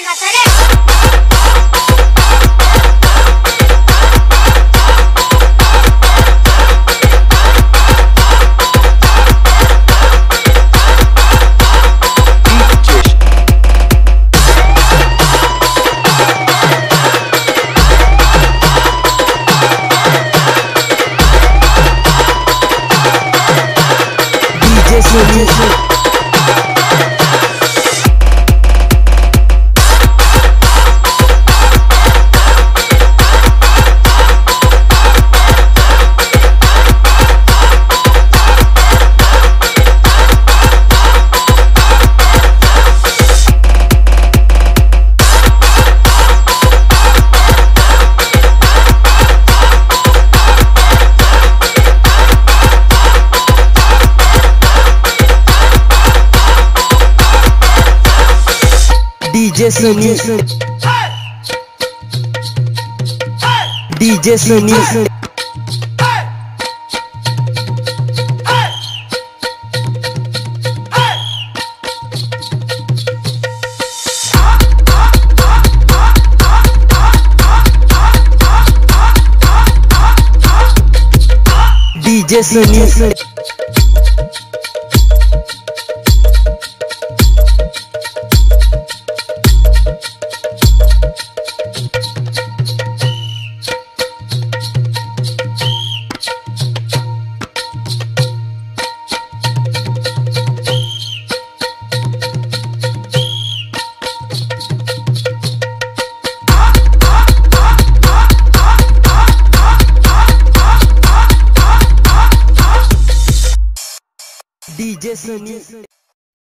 लगाता रे डीजे सुनी DJ Sunny. DJ Sunny. DJ Sunny. DJ Sunny.